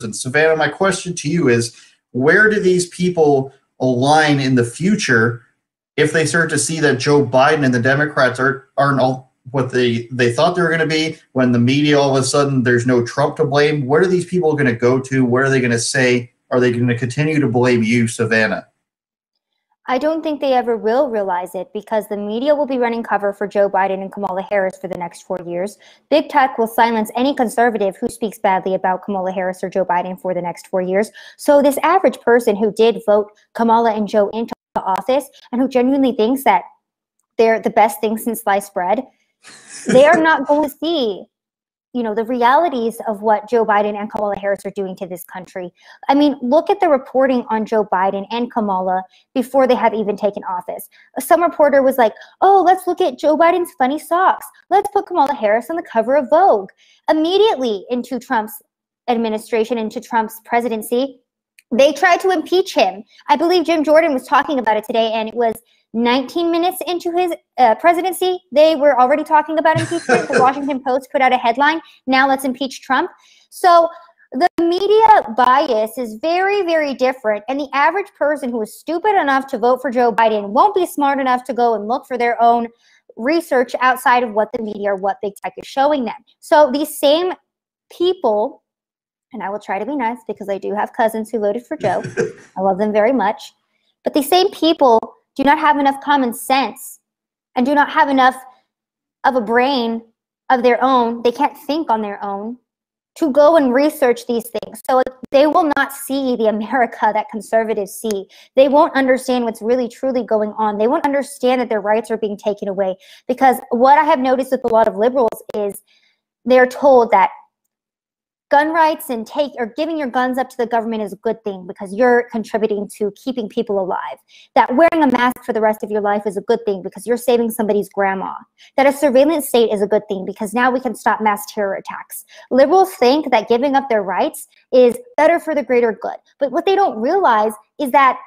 And Savanah, my question to you is where do these people align in the future if they start to see that Joe Biden and the Democrats aren't, aren't all what they, they thought they were going to be when the media all of a sudden there's no Trump to blame? Where are these people going to go to? Where are they going to say, are they going to continue to blame you, Savanah? I don't think they ever will realize it because the media will be running cover for Joe Biden and Kamala Harris for the next four years. Big tech will silence any conservative who speaks badly about Kamala Harris or Joe Biden for the next four years. So, this average person who did vote Kamala and Joe into office and who genuinely thinks that they're the best thing since sliced bread, they are not going to see you know, the realities of what Joe Biden and Kamala Harris are doing to this country. I mean, look at the reporting on Joe Biden and Kamala before they have even taken office. Some reporter was like, oh, let's look at Joe Biden's funny socks. Let's put Kamala Harris on the cover of Vogue. Immediately into Trump's administration, into Trump's presidency, they tried to impeach him. I believe Jim Jordan was talking about it today, and it was 19 minutes into his uh, presidency, they were already talking about impeachment. the Washington Post put out a headline, now let's impeach Trump. So the media bias is very, very different. And the average person who is stupid enough to vote for Joe Biden won't be smart enough to go and look for their own research outside of what the media or what big tech is showing them. So these same people, and I will try to be nice because I do have cousins who voted for Joe. I love them very much. But these same people do not have enough common sense and do not have enough of a brain of their own, they can't think on their own to go and research these things. So they will not see the America that conservatives see. They won't understand what's really truly going on. They won't understand that their rights are being taken away. Because what I have noticed with a lot of liberals is they're told that gun rights and take or giving your guns up to the government is a good thing because you're contributing to keeping people alive. That wearing a mask for the rest of your life is a good thing because you're saving somebody's grandma. That a surveillance state is a good thing because now we can stop mass terror attacks. Liberals think that giving up their rights is better for the greater good. But what they don't realize is that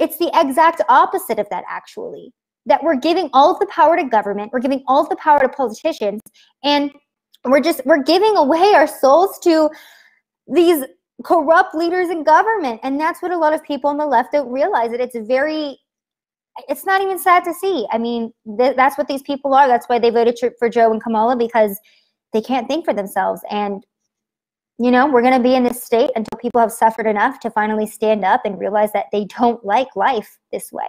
it's the exact opposite of that actually. That we're giving all of the power to government, we're giving all of the power to politicians, and we're just we're giving away our souls to these corrupt leaders in government. And that's what a lot of people on the left don't realize that it's very it's not even sad to see. I mean th- that's what these people are. That's why they voted for joe and kamala because they can't think for themselves. And you know we're going to be in this state until people have suffered enough to finally stand up and realize that they don't like life this way